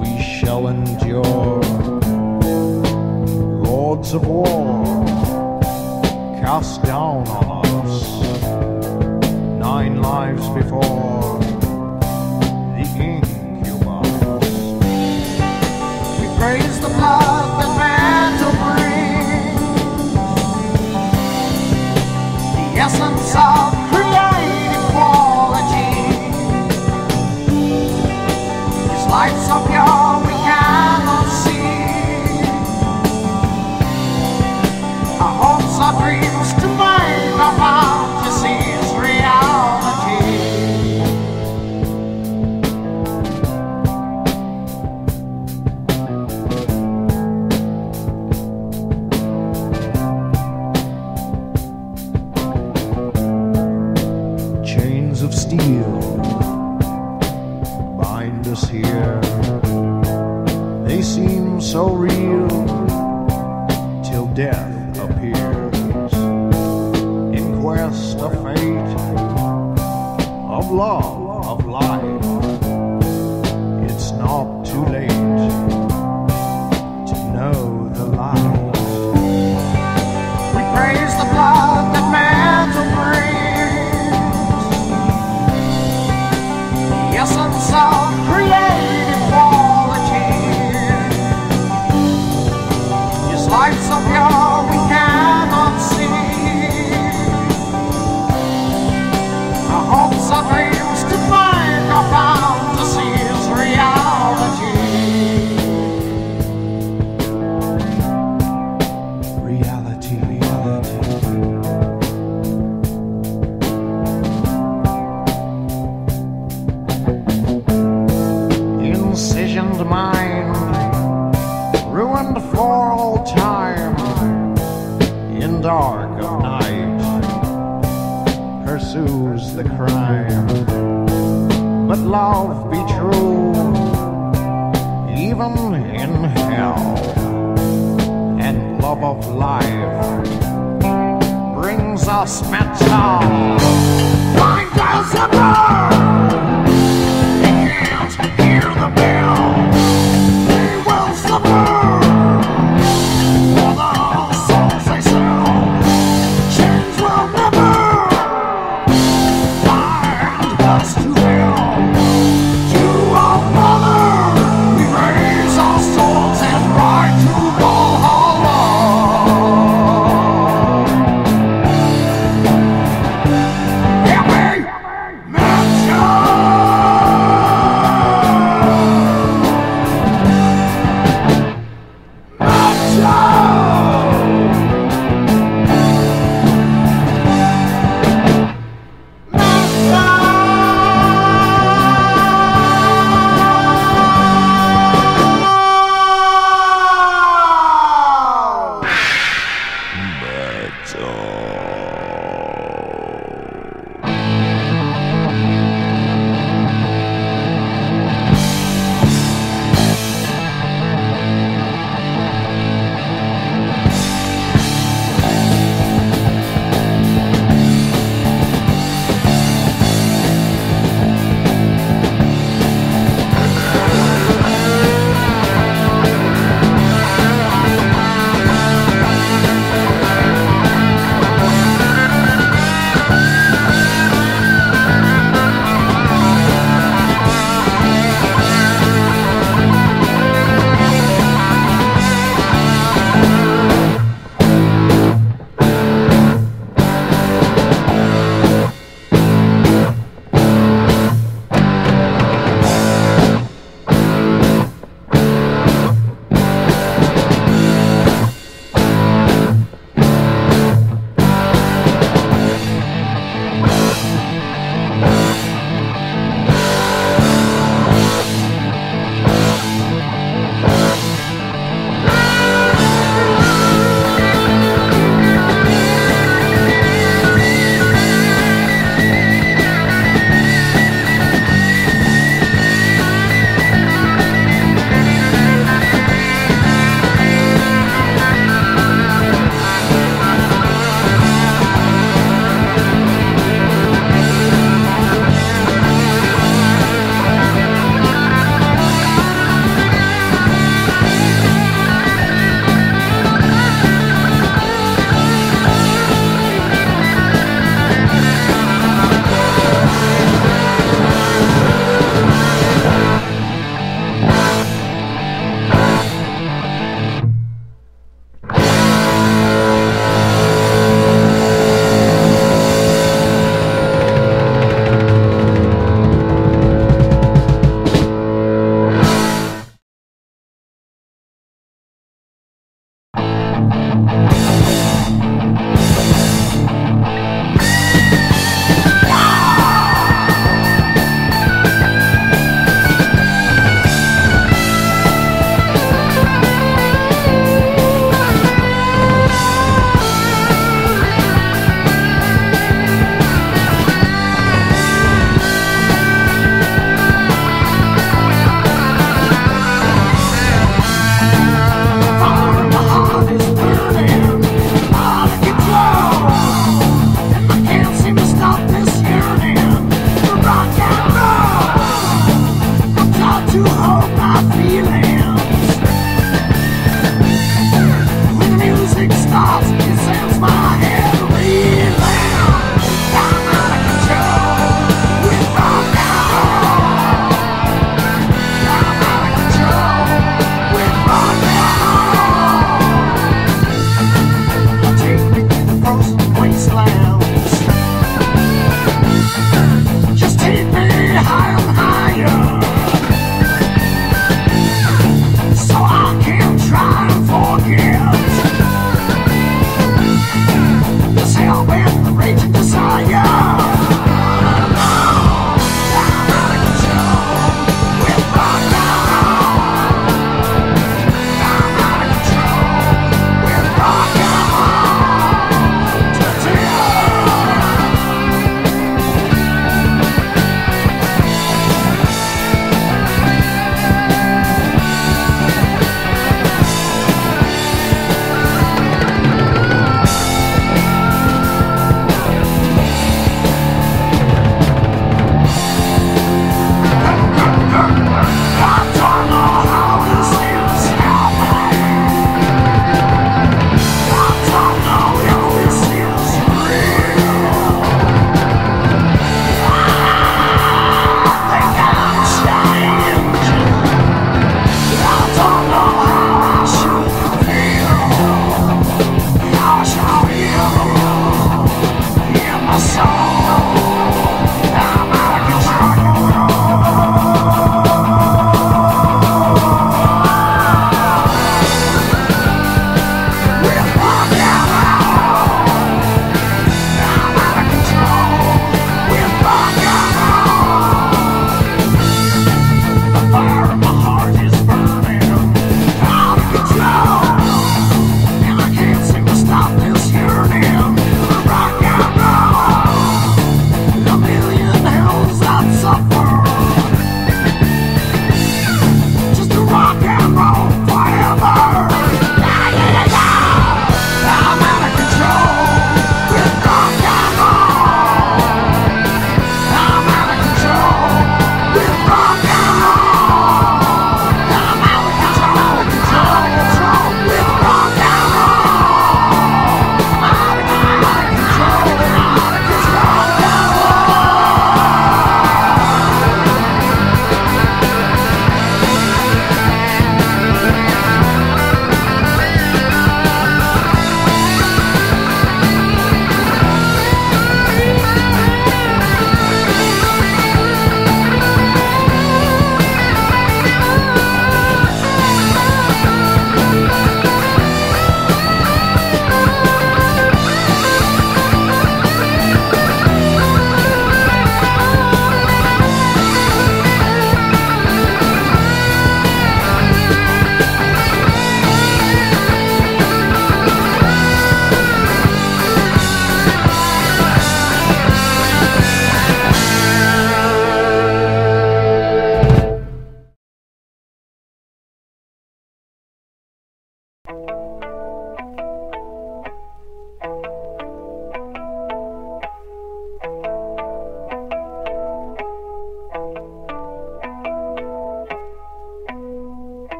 we shall endure. Lords of war, cast down on us, nine lives before the incubus. We praise the blood the mantle brings, the essence of appears in quest of fate, of love, of life. It's not too late. let love be true, even in hell. And love of life brings us metal. Find us above.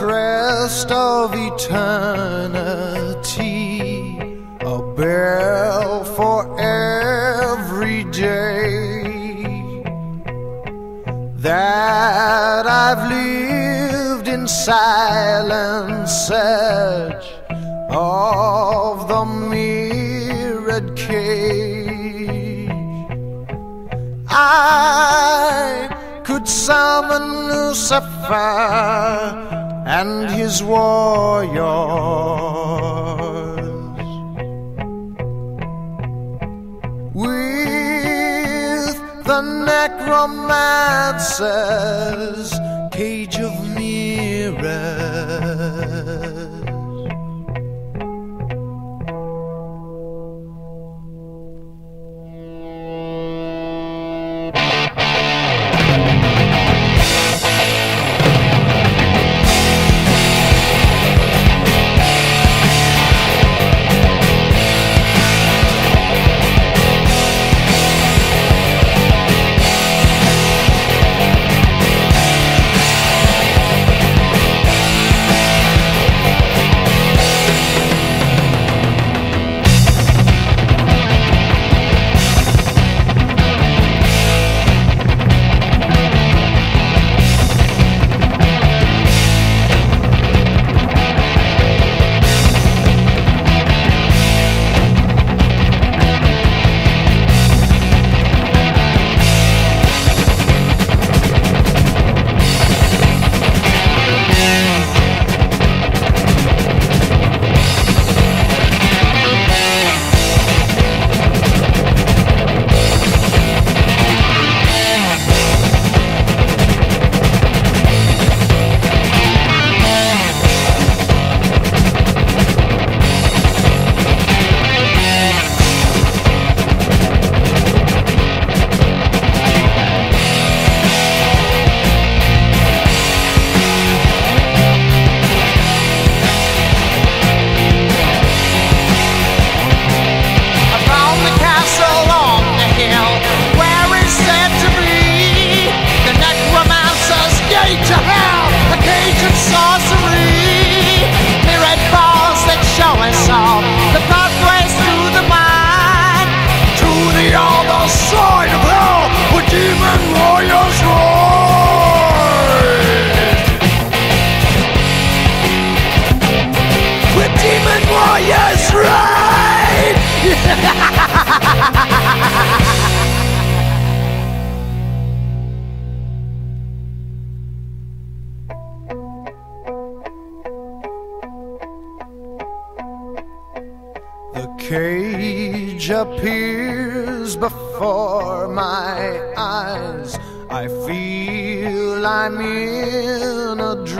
Rest of eternity, a bell for every day that I've lived in silence search of the mirrored cage. I could summon Lucifer and his warriors. With the necromancer's cage of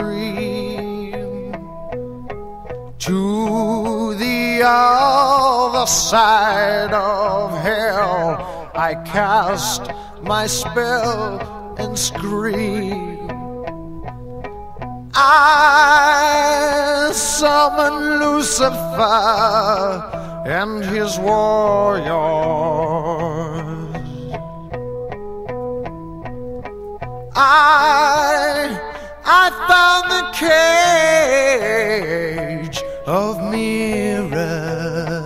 dream. To the other side of hell, I cast my spell and scream. I summon Lucifer and his warriors. I I found the cage of mirrors.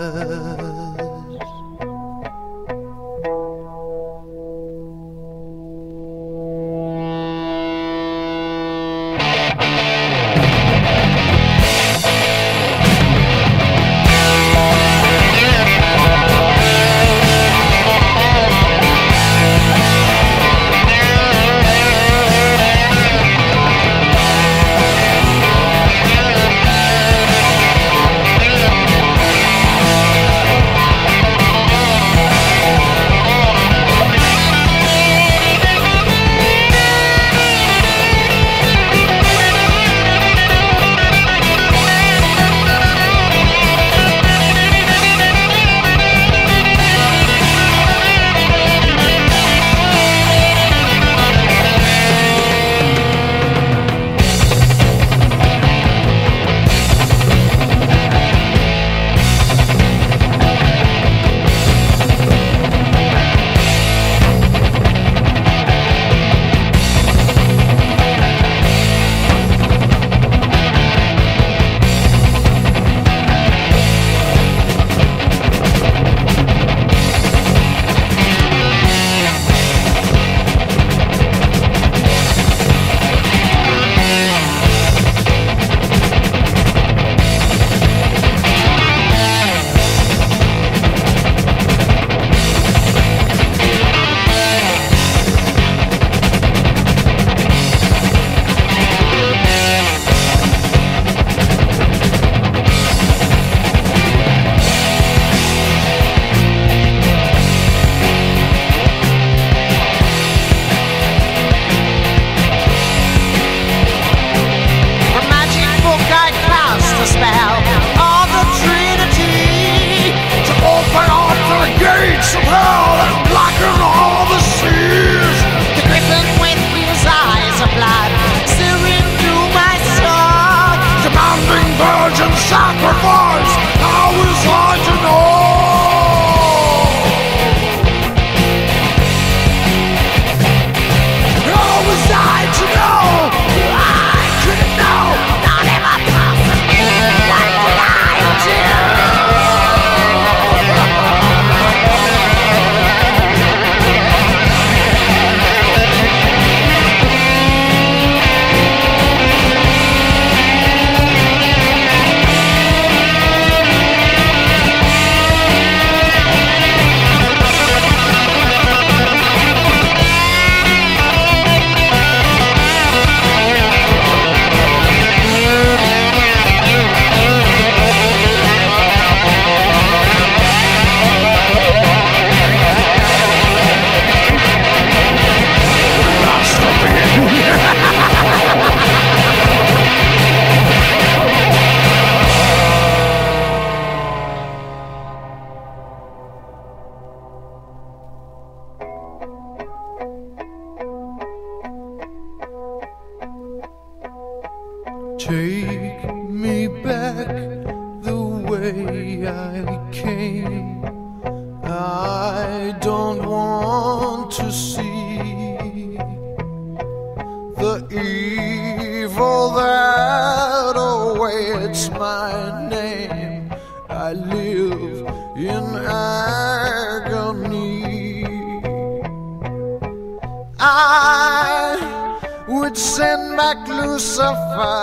send back Lucifer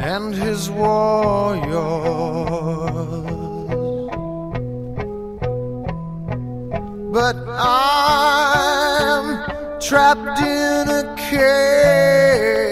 and his warriors. But I'm trapped in a cage.